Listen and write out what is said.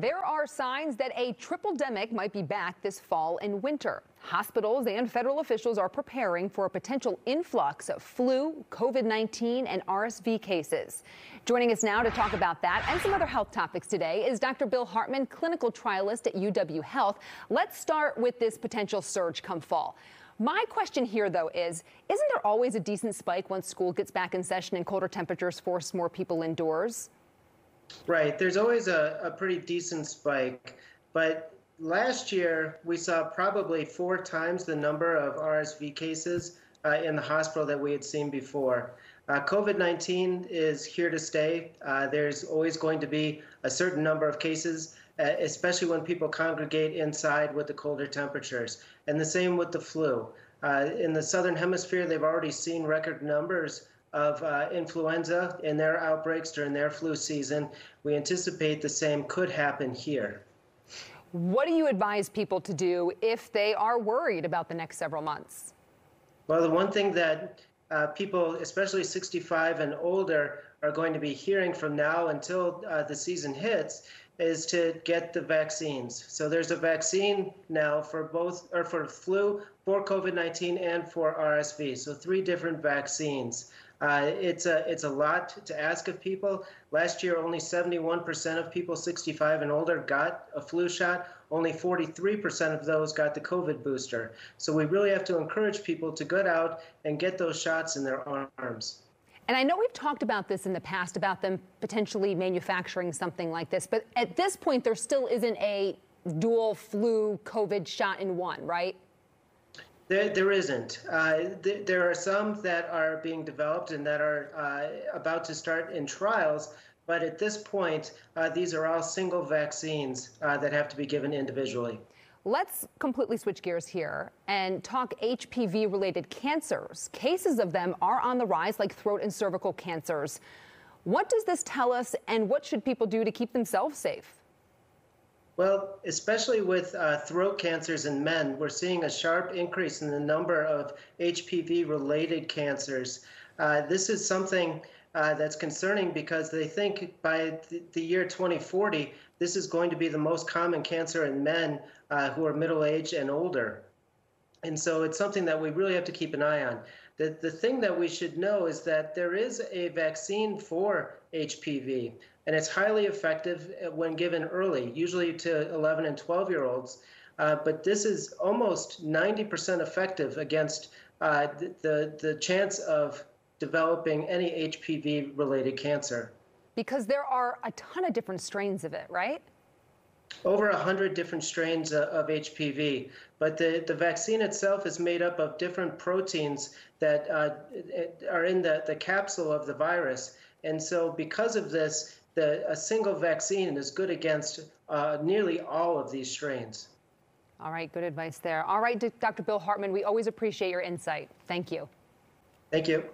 There are signs that a tripledemic might be back this fall and winter. Hospitals and federal officials are preparing for a potential influx of flu, COVID 19, and RSV cases. Joining us now to talk about that and some other health topics today is Dr. Bill Hartman, clinical trialist at UW Health. Let's start with this potential surge come fall. My question here, though, is isn't there always a decent spike once school gets back in session and colder temperatures force more people indoors? Right. There's always a, a pretty decent spike. But last year, we saw probably four times the number of RSV cases uh, in the hospital that we had seen before. Uh, COVID 19 is here to stay. Uh, there's always going to be a certain number of cases, uh, especially when people congregate inside with the colder temperatures. And the same with the flu. Uh, in the southern hemisphere, they've already seen record numbers of uh, influenza in their outbreaks during their flu season. We anticipate the same could happen here. What do you advise people to do if they are worried about the next several months? Well, the one thing that uh, people, especially 65 and older, are going to be hearing from now until uh, the season hits is to get the vaccines. So there's a vaccine now for both, or for flu, for COVID-19, and for RSV. So three different vaccines. Uh, it's a it's a lot to ask of people. Last year, only 71% of people 65 and older got a flu shot. Only 43% of those got the COVID booster. So we really have to encourage people to get out and get those shots in their arms. And I know we've talked about this in the past about them potentially manufacturing something like this, but at this point, there still isn't a dual flu COVID shot in one, right? There, there isn't. Uh, th- there are some that are being developed and that are uh, about to start in trials, but at this point, uh, these are all single vaccines uh, that have to be given individually. Let's completely switch gears here and talk HPV related cancers. Cases of them are on the rise, like throat and cervical cancers. What does this tell us, and what should people do to keep themselves safe? Well, especially with uh, throat cancers in men, we're seeing a sharp increase in the number of HPV related cancers. Uh, this is something uh, that's concerning because they think by the, the, year 2040, this is going to be the most common cancer in men uh, who are middle aged and older. And so it's something that we really have to keep an eye on. The, the thing that we should know is that there is a vaccine for HPV, and it's highly effective when given early, usually to 11 and 12 year olds. Uh, but this is almost 90% effective against uh, the, the, the chance of developing any HPV related cancer. Because there are a ton of different strains of it, right? over 100 different strains of HPV. But the, the vaccine itself is made up of different proteins that uh, are in the, the capsule of the virus. And so, because of this, the, a single vaccine is good against uh, nearly all of these strains. All right, good advice there. All right, Dr. Bill Hartman, we always appreciate your insight. Thank you. Thank you.